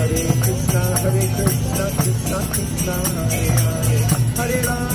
Hare, Krishna, Hare Krishna, Krishna Krishna, Hare Hare, Hare Rama,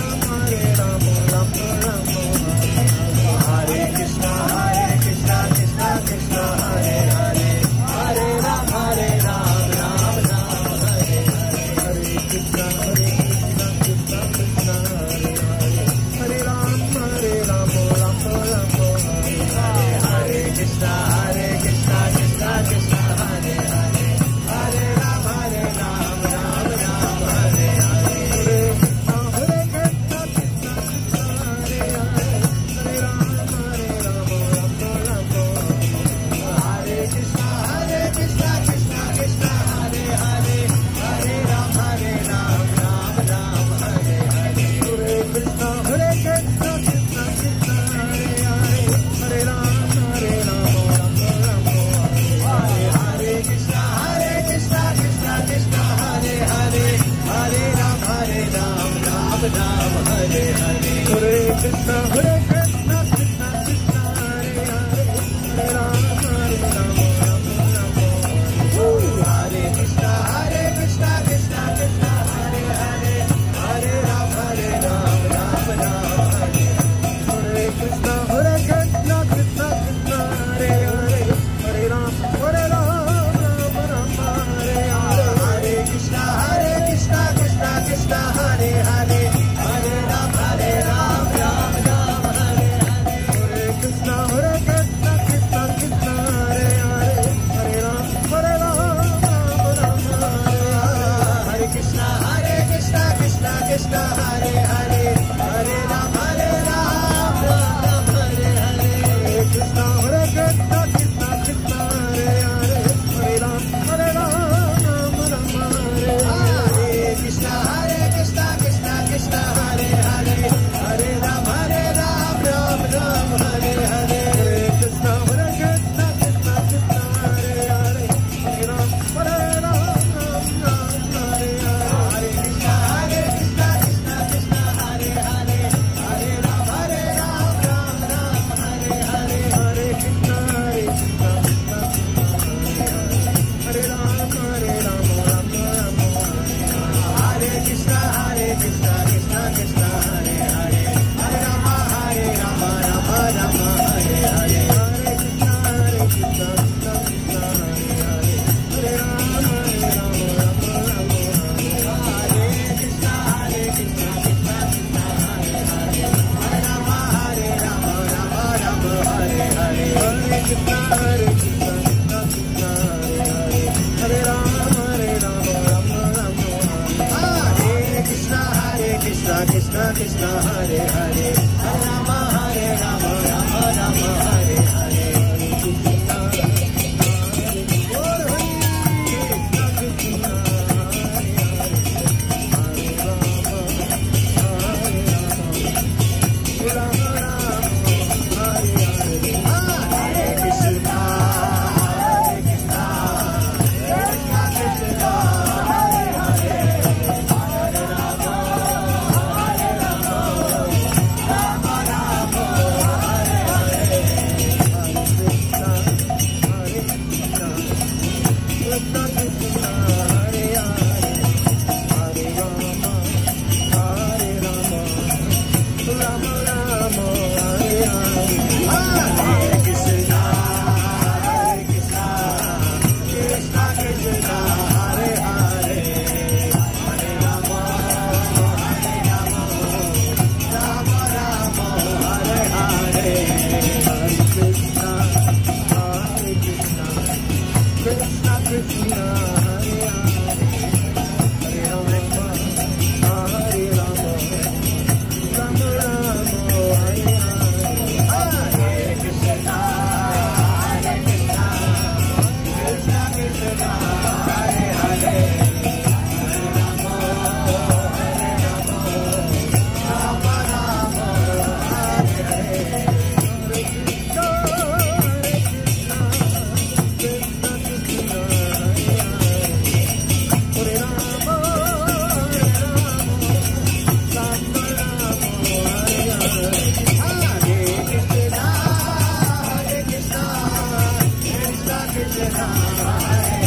Hare